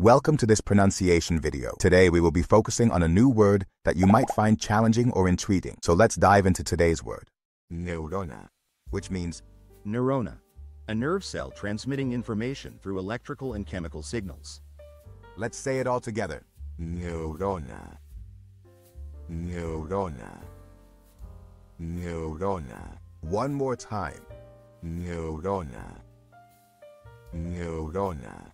Welcome to this pronunciation video. Today we will be focusing on a new word that you might find challenging or intriguing. So let's dive into today's word, Neurona. which means Neurona, a nerve cell transmitting information through electrical and chemical signals. let's say it all together. Neurona. Neurona. Neurona. One more time. Neurona. Neurona.